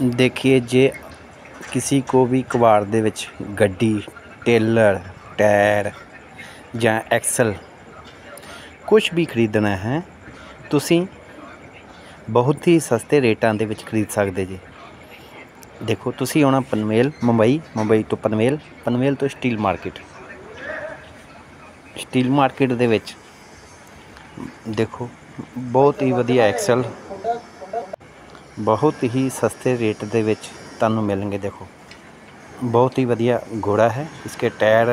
ਦੇਖੀਏ ਜੇ ਕਿਸੇ ਕੋ ਵੀ ਕਬਾੜ ਦੇ ਵਿੱਚ ਗੱਡੀ, ਟੇਲਰ, ਟਾਇਰ ਜਾਂ ਐਕਸਲ ਕੁਝ ਵੀ ਖਰੀਦਣਾ ਹੈ, ਤੁਸੀਂ ਬਹੁਤ ਹੀ ਸਸਤੇ ਰੇਟਾਂ ਦੇ ਵਿੱਚ ਖਰੀਦ ਸਕਦੇ ਜੀ। ਦੇਖੋ, ਤੁਸੀਂ ਆਉਣਾ ਪਨਵੇਲ, ਮੁੰਬਈ ਮੁੰਬਈ ਤੋਂ ਪਨਵੇਲ ਪਨਵੇਲ ਤੋਂ ਸਟੀਲ ਮਾਰਕੀਟ। ਸਟੀਲ ਮਾਰਕੀਟ ਦੇ ਵਿੱਚ ਦੇਖੋ, ਬਹੁਤ ਹੀ ਵਧੀਆ ਐਕਸਲ ਬਹੁਤ ਹੀ ਸਸਤੇ रेट ਦੇ ਵਿੱਚ ਤੁਹਾਨੂੰ ਮਿਲਣਗੇ देखो बहुत ही बढ़िया घोड़ा है इसके टायर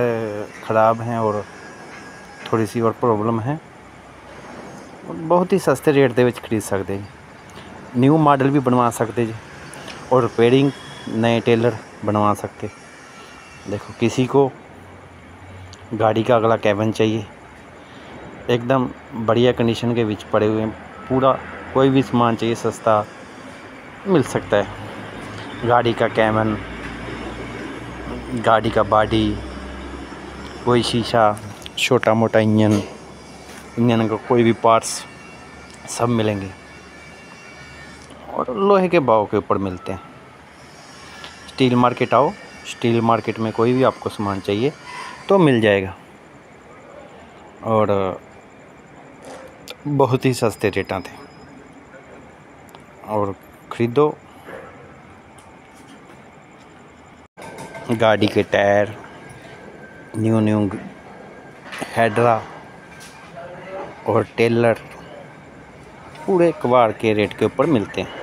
ख़राब हैं और थोड़ी सी और प्रॉब्लम है बहुत ही सस्ते रेट ਦੇ ਵਿੱਚ ਖਰੀਦ ਸਕਦੇ ਜੀ ਨਿਊ ਮਾਡਲ ਵੀ ਬਣਵਾ ਸਕਦੇ ਜੀ और रिपेयरिंग नए टेलर बनवा सकते देखो किसी को गाड़ी का अगला कैबिन चाहिए एकदम बढ़िया कंडीशन के बीच पड़े हुए हैं पूरा कोई भी सामान चाहिए सस्ता मिल सकता है। गाड़ी का कैमन, गाड़ी का बॉडी, कोई शीशा छोटा मोटा इंजन इंजन का कोई भी पार्ट्स सब मिलेंगे। और लोहे के भाव के ऊपर मिलते हैं। स्टील मार्केट आओ, स्टील मार्केट में कोई भी आपको सामान चाहिए तो मिल जाएगा। और, बहुत ही सस्ते रेटा थे। और ख़रीदो। गाड़ी के टायर, न्यू न्यू हेडरा और टेलर पूरे कबाड़ के रेट के ऊपर मिलते हैं।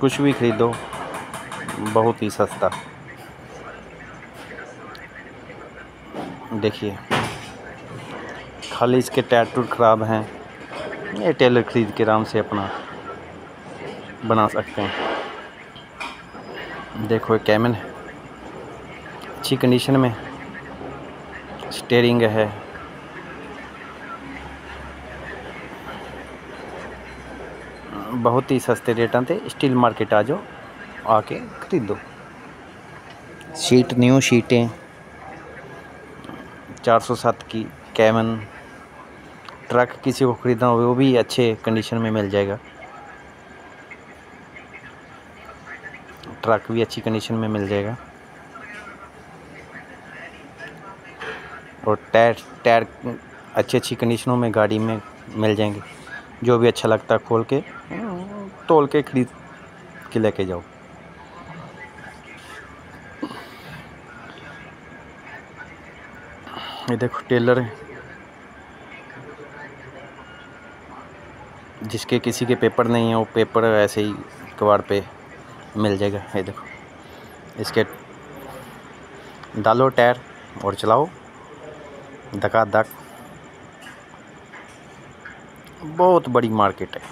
कुछ भी ख़रीदो, बहुत ही सस्ता। देखिए, खाली इसके टायर टूट ख़राब हैं। ये टेलर ख़रीद के आराम से अपना बना सकते हैं। देखो एक कैमन है। अच्छी कंडीशन में स्टेयरिंग है। बहुत ही सस्ते रेटां ते स्टील मार्केट आ जाओ आके ख़रीदो। सीट न्यू सीटें 407 की कैमन ट्रक किसी को ख़रीदना हो वो भी अच्छे कंडीशन में मिल जाएगा। ट्रक भी अच्छी कंडीशन में मिल जाएगा। और टायर टायर अच्छी अच्छी कंडीशनों में गाड़ी में मिल जाएँगे। जो भी अच्छा लगता है खोल के, तोल के खरीद के लेके जाओ। ये देखो टेलर है। जिसके किसी के पेपर नहीं है, वो पेपर ऐसे ही कबाड़ पे मिल जाएगा। ये देखो। इसके डालो टायर और चलाओ। धका धक। बहुत बड़ी मार्केट है।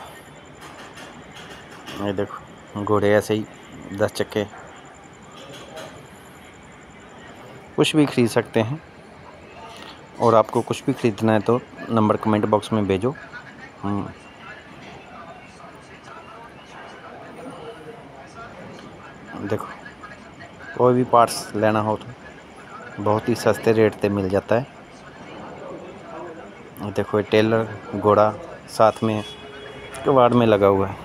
ये देखो, घोड़े ऐसे ही दस चक्के। कुछ भी खरीद सकते हैं। और आपको कुछ भी ख़रीदना है तो नंबर कमेंट बॉक्स में भेजो। देखो, कोई भी पार्ट्स लेना हो तो बहुत ही सस्ते रेट पे मिल जाता है। देखो ये टेलर घोड़ा साथ में कबाड़ में लगा हुआ है।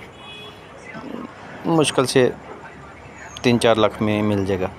मुश्किल से तीन चार लाख में मिल जाएगा।